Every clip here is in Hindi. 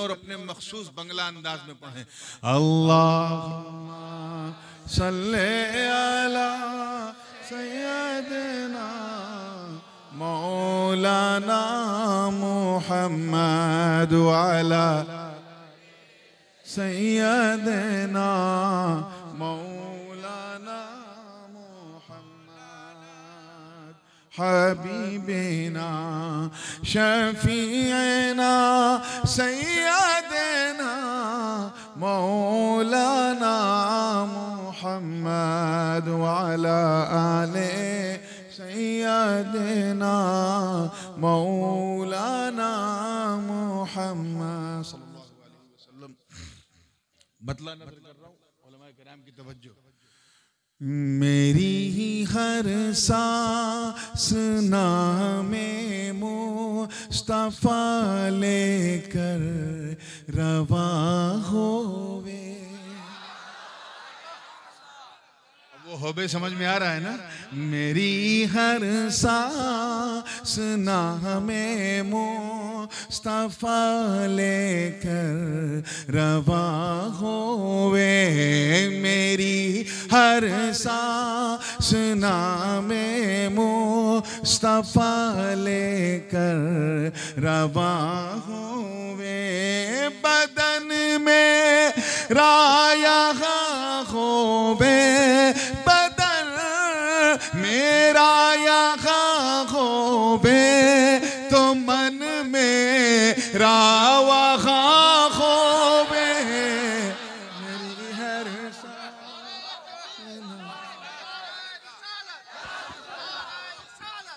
और अपने मखसूस बंगला अंदाज में पढ़ें। अल्लाह सल्ले अला सैयदना मौलाना मुहम्मद वाला सैयदना मुहम्मद हबीबना शफीना सैयदना मौलाना मुहम्मद वाला आले सैयदना मौलाना मुहम्मद सल्लल्लाहु अलैहि वसल्लम मतला नज़र कर रहा हूँ उलमाए किराम की तवज्जो मेरी मो मुस्तफ़ा लेकर रवा होवे अब वो होबे समझ में आ रहा है ना? मेरी हर सांस नामे मुस्तफ़ा लेकर रवा होवे। मेरी हर सांस नामे मुस्तफ़ा लेकर रवा होवे। बदन में राया होवे। में रावा होवे मेरी हर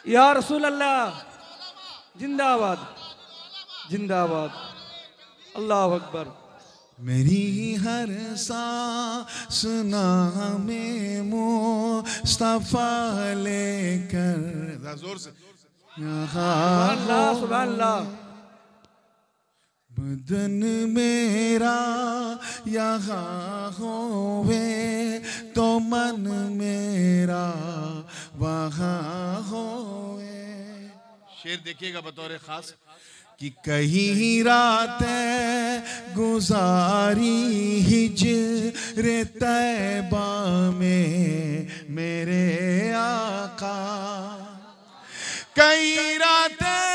या रसूल अल्लाह जिंदाबाद जिंदाबाद। अल्लाह अकबर। मेरी हर सांस में मुस्तफ़ा लेकर। ज़ोर से अल्लाह सुबह अल्लाह। बदन मेरा यहाँ होवे तो मन मेरा वहाँ होवे। शेर देखिएगा बतौर खास कि कहीं रातें गुजारी हिजर तैबा में मेरे आका। कई रातें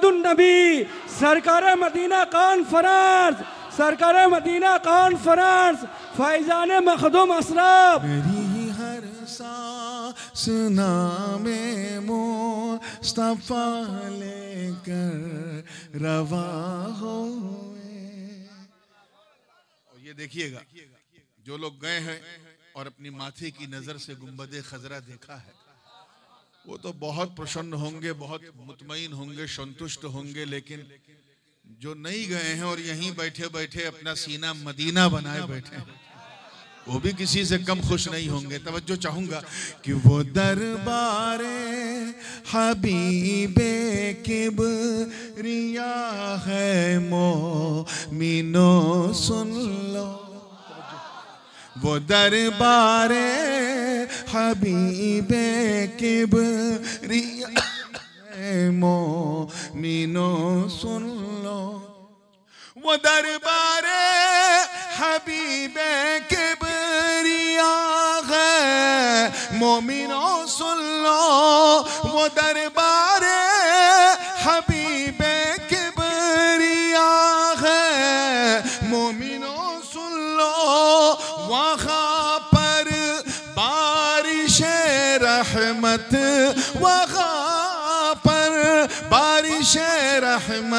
ईद मिलादुन नबी सरकार मदीना कॉन्फ्रेंस सरकार मदीना कॉन्फ्रेंस फैजान मखदूम असराफ मेरी हर सांस नामे मुस्तफ़ा लेकर रवा हो और ये देखिएगा जो लोग गए हैं और अपनी माथे की नज़र से गुंबद खजरा देखा है वो तो बहुत प्रसन्न होंगे, बहुत मुतमिन होंगे, संतुष्ट होंगे, लेकिन जो नहीं गए हैं और यहीं बैठे बैठे अपना सीना मदीना बनाए बैठे हैं, वो भी किसी से कम खुश नहीं होंगे। तवज्जो चाहूँगा कि वो दरबारे हबीबे किबरिया है, मोमिनो सुन लो। वो दरबारे हबीबे किबरिया है मोमिनो सुन लो। वो दरबारे हबीबे किबरिया है मोमिनो सुन वो दरबारे हबीबे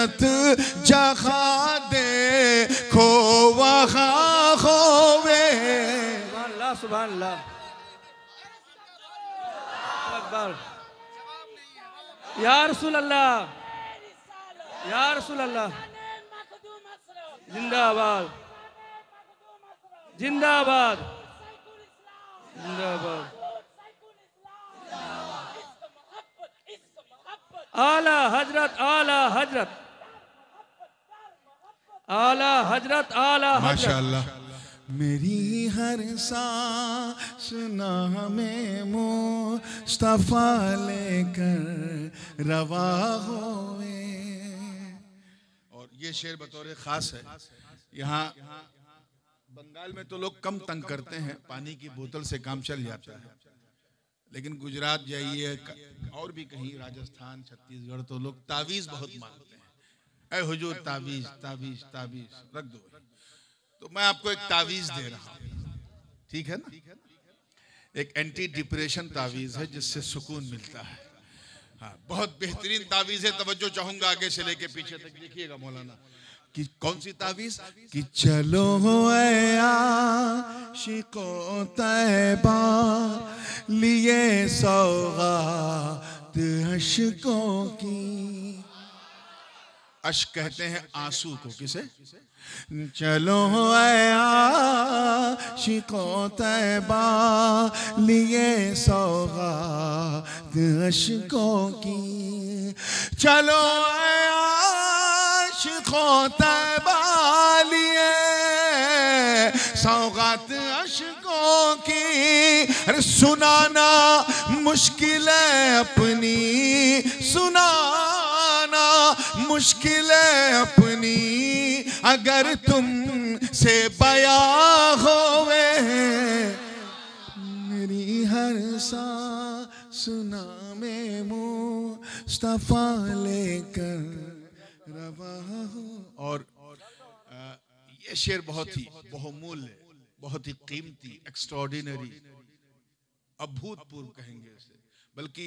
रहमत जखा दे खो वहाँ खोवे। सुभान अल्लाह सुभान अल्लाह। अकबर। या रसूल अल्लाह या रसूल अल्लाह जिंदाबाद। जिंदाबाद। जिंदाबाद। आला हज़रत आला हज़रत। आला हज़रत आला हज़रत। माशाल्लाह। मेरी हर सांस में मुस्तफ़ा लेकर रवा होवे और ये शेर बतौर खास है। यहाँ बंगाल में तो लोग कम तंग करते हैं पानी की बोतल से काम चल जाता है। लेकिन गुजरात जाइए और भी कहीं राजस्थान छत्तीसगढ़ तो लोग तावीज बहुत मांगते हैं। ऐ हुजूर, तावीज तावीज तावीज, रख दो। तो मैं आपको एक तावीज दे रहा हूँ। ठीक है ना? एक एंटी डिप्रेशन तावीज है जिससे सुकून मिलता है। हाँ बहुत बेहतरीन तावीज है, तवज्जो चाहूँगा आगे से लेके पीछे तक। देखिएगा मौलाना, कि कौन सी तावीज? कि चलो शिको तैबा, लिए सौगात अशकों की। अश कहते हैं आँसू को, किसे? चलो शिको तैबा, लिए सौगात अशकों की। चलो शिको तैबा, लिए सौगात अशकों की। अरे सुनाना मुश्किल है अपनी, सुनाना मुश्किल अपनी, अगर तुम से बया होवे। मेरी हर सा सुना में मुस्तफ़ा लेकर रवा हो। और ये शेर बहुत ही बहुमूल्य, बहुत ही कीमती एक्स्ट्रॉर्डिनरी अभूतपूर्व कहेंगे इसे। बल्कि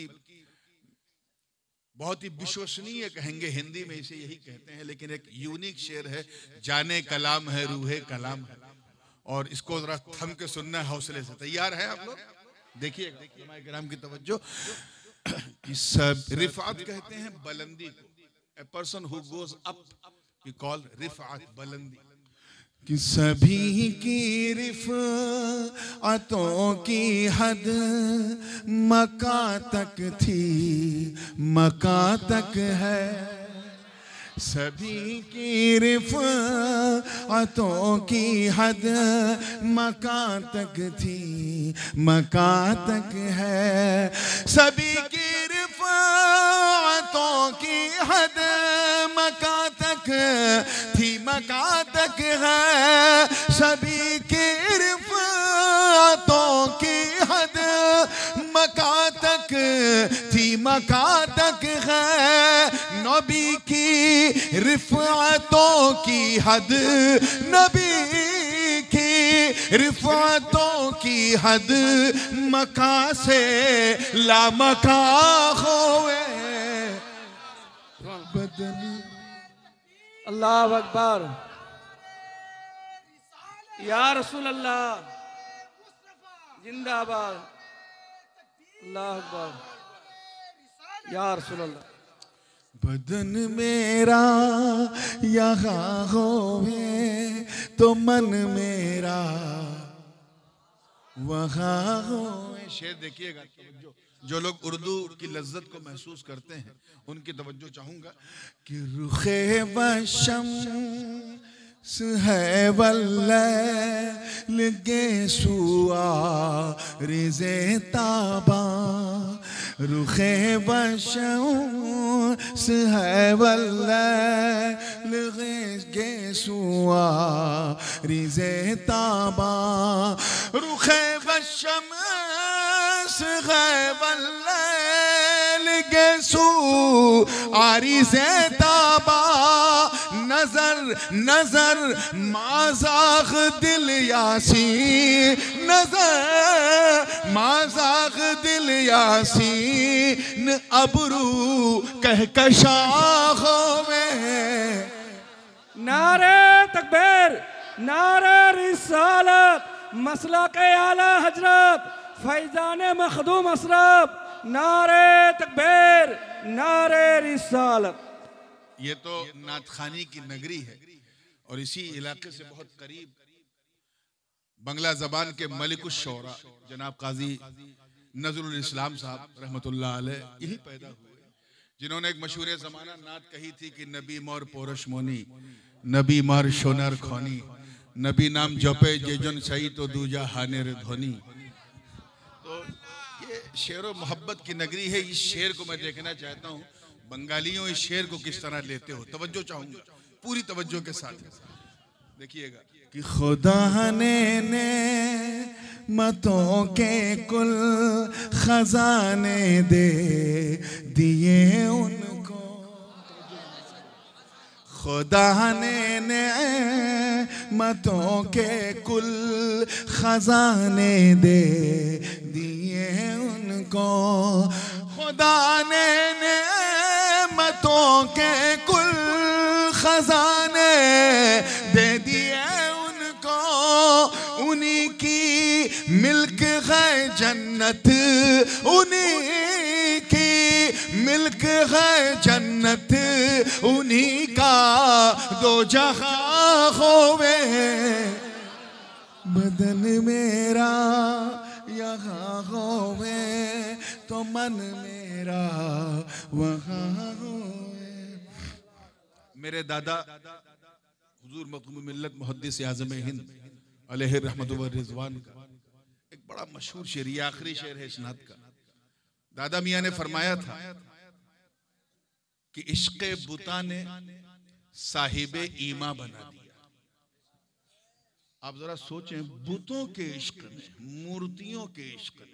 बहुत ही विश्वसनीय कहेंगे, हिंदी में इसे यही कहते हैं, लेकिन एक यूनिक शेर है, जाने कलाम है, रूहे कलाम है। और इसको जरा थम के सुनना है हौसले से तैयार है आप लोग? देखिए ग्राम की तवज्जो कि सब रिफात कहते हैं बुलंदी को। A person who goes up call रिफात बुलंदी। कि सभी की रिफातों की हद मका तक थी मका तक है। सभी की रिफातों की हद मका तक थी मका तक है। सभी की रिफातों की हद तक थी मका तक है। सभी की रिफातों की हद मका तक थी मका तक है। नबी की रिफातों की हद, नबी रिफातों की हद मका से लामका होवे। बदनी अल्लाह अकबर। या रसूल अल्लाह जिंदाबाद। अल्लाह अकबर। या रसूल अल्लाह बदन मेरा यहाँ होवे तो मन मेरा वहाँ हो शेर देखिएगा जो लोग उर्दू की लज्जत को महसूस करते हैं, उनकी तवज्जो चाहूँगा। कि रुखे वशम है वल्ले सुआ, रिजे ताबा। रुखे वशम है वल्ले सुआ, रिजे ताबा। रुखे गेसू आरी से ताबा, नज़र नज़र, माजाख दिल यासी नज़र माजाक दिल यासीन, अबरू कह कशाखों में। नारे तकबीर, नारे रिसालत, मसला के आला हज़रत फैजान मखदूम असरफ, नारे तकबीर, नारे रिसालत। ये तो नातखानी की नगरी है और इसी इलाके से बहुत करीब बंगला जबान के मलिक शोरा, जनाब काजी नजरुल इस्लाम साहब, रहमतुल्लाह अलैह, यही पैदा हुए। जिन्होंने एक मशहूर जमाना नात कही थी कि नबी मोर पोरश मोनी, नबी मार शोनर खोनी, नबी नाम जपे जेजन सही तो दूजा हानेर धोनी। शेर मोहब्बत की नगरी है, इस शेर को मैं देखना चाहता हूँ। बंगालियों इस शेर को किस तरह लेते हो? तवज्जो चाहूँगा। पूरी तवज्जो के साथ। देखिएगा कि खुदा ने ने मतों के कुल खजाने दे दिए उनको। खुदा ने ने मतों के कुल खजाने दे दिए उनको खुदा ने ने मतों के कुल खजाने दे दिए उनको। उन्हीं की मिल्क है जन्नत। उन्हीं की मिल्क है जन्नत। उन्हीं का दो जहाँ होवे। बदन मेरा यहाँ होवे तो मन मेरा वहाँ होवे। मेरे दादा, हुजूर मखदूम मिल्लत मुहद्दिस आज़म हिंद, अलैहि रहमत रिजवान का। एक बड़ा मशहूर शेर, ये आखिरी शेर है इस्नाद का। दादा मियाँ ने फरमाया था कि इश्क बुता ने साहिब ईमा बना दिया आप जरा सोचें बुतों के इश्क ने मूर्तियों के इश्क ने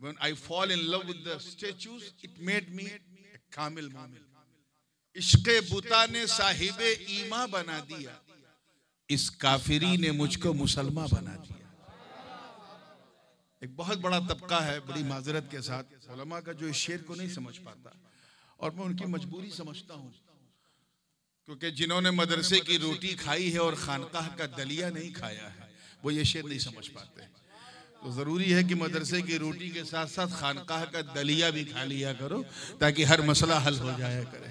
When I fall in love with the statues, it made me a kamil मोमिन इश्क बुता ने साहिब ईमा बना दिया। इस काफिरी ने मुझको मुसलमान बना दिया। एक बहुत बड़ा तबका है बड़ी माजरत के साथ। उलमा का जो इस शेर को नहीं समझ पाता और मैं उनकी मजबूरी समझता हूँ। क्योंकि जिन्होंने मदरसे की रोटी खाई है और खानकाह का दलिया नहीं खाया है वो ये शेर नहीं समझ पाते। तो ज़रूरी है कि मदरसे की रोटी के साथ साथ खानकाह का दलिया भी खा लिया करो ताकि हर मसला हल हो जाया करे।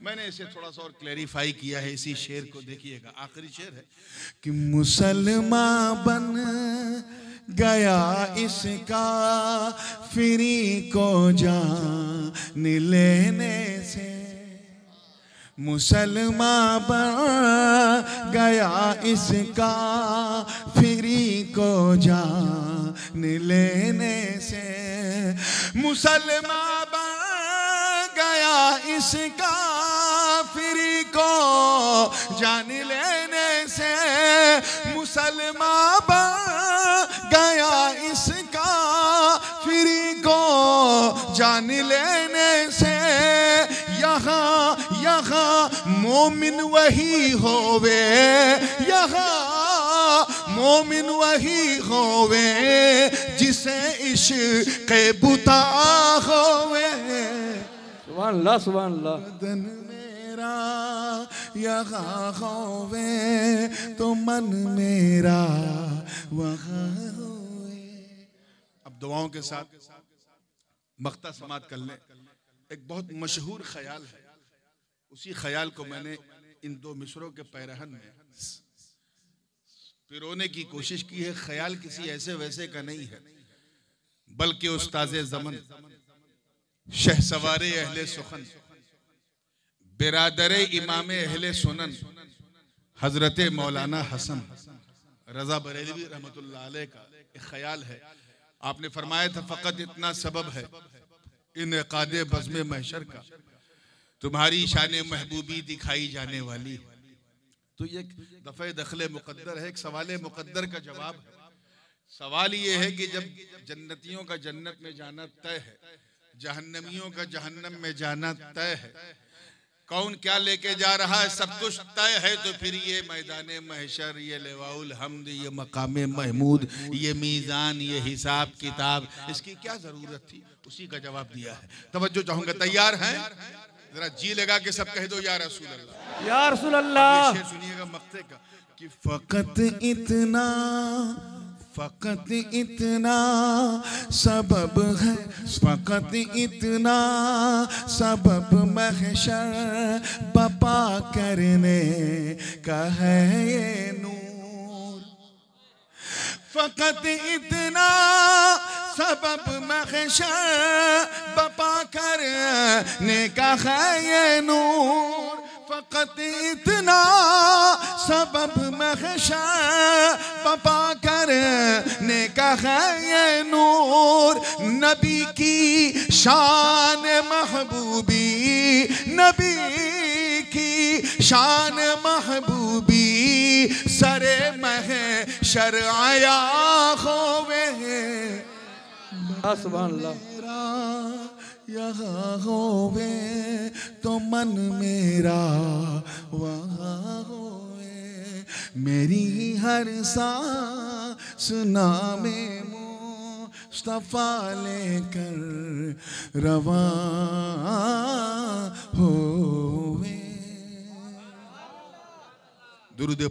मैंने इसे थोड़ा सा और क्लैरिफाई किया है इसी शेर को देखिएगा। आखिरी शेर है कि मुसलमान बन गया इसका फिरी को जान लेने से। मुसलमान बन गया इसका फिरी को जान लेने से। मुसलमान बन गया इसका फिरी को जान लेने से। मुसलमान बन गया इसका फिरी को जान लेने से। यहाँ यहाँ मोमिन वही होवे यहाँ मोमिन वही होवे जिसे इश्क बुता होवे। सुभान अल्लाह सुभान अल्लाह बदन मेरा यहाँ होवे तो मन मेरा वहाँ होवे। अब दुआओं के साथ मख्ता समात कर लें। एक बहुत मशहूर ख्याल है। उसी ख्याल को मैंने इन दो मिसरों के पैरहन में पिरोने की कोशिश की है ख्याल किसी ऐसे वैसे का नहीं है। बल्कि उस्ताज जमन। शह सवारे अहले सुखन। बिरादर इमाम अहले सुनन। हज़रत मौलाना हसन। रजा बरेलवी रहमतुल्लाह अलैह का एक ख्याल है। आपने फरमाया था फकत इतना सबब है इन कादे बज़म महशर का। तुम्हारी शान महबूबी दिखाई जाने वाली। तो ये दफ़े दखल मुकद्दर है, एक सवाल मुकद्दर का जवाब सवाल ये है कि जब जन्नतियों का जन्नत में जाना तय है, जहन्नमियों का जहन्नम में जाना तय है, कौन क्या लेके जा रहा है, सब कुछ तय है तो फिर ये मैदान महशर, ये लेवाउल हमद, ये मकाम महमूद, ये मीज़ान, ये हिसाब किताब, इसकी क्या ज़रूरत थी? उसी का जवाब दिया है। तवज्जो चाहूँगा, तैयार हैं? जरा जी लगा के सब कह दो या रसूल अल्लाह या रसूल अल्लाह सुनिएगा मक्ते का कि फकत इतना फकत इतना सबब है फकत इतना सबब महशर बपा करने का है ये नूर। फकत इतना सबब महशर बपा करने का है नूर। फकत इतना सबब महशर बपा करने का है नूर। नबी की शान महबूबी नबी की शान महबूबी सरे मह शर आया हाँ, सुभान अल्लाह यहाँ होवे तो मन मेरा वहाँ होवे। मेरी हर सांस नामे मुस्तफ़ा लेकर रवा होवे। दुरुद